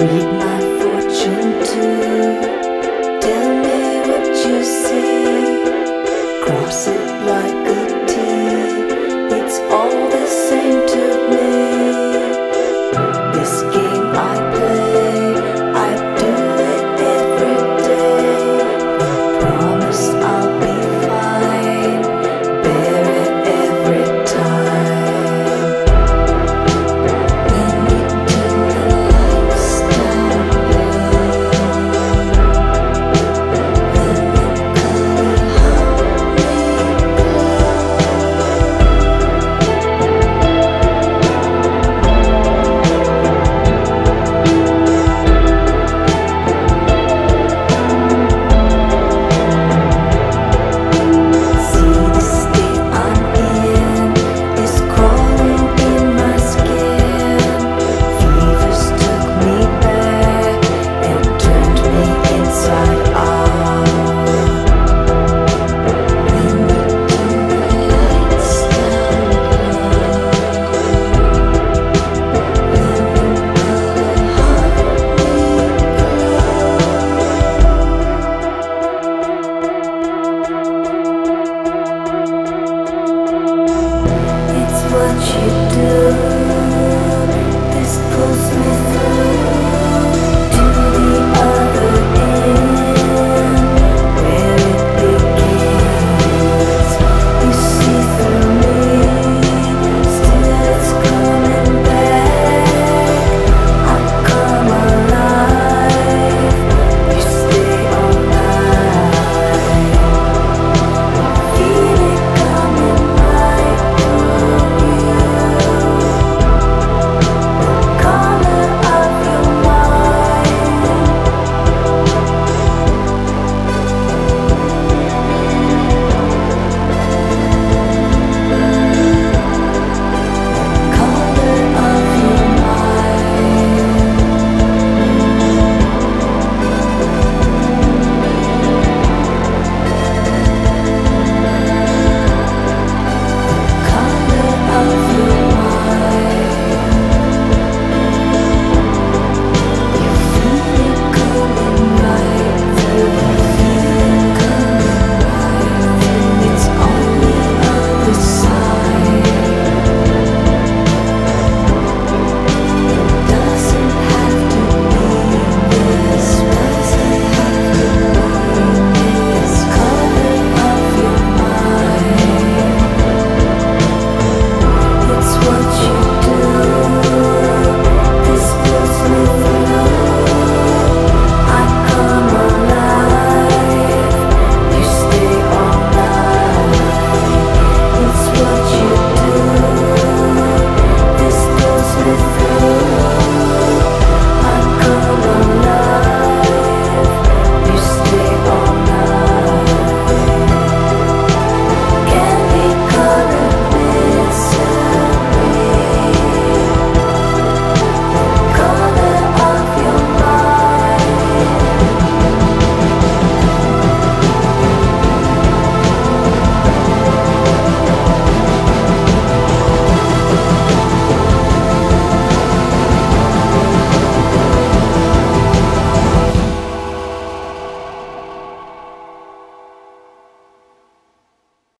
with my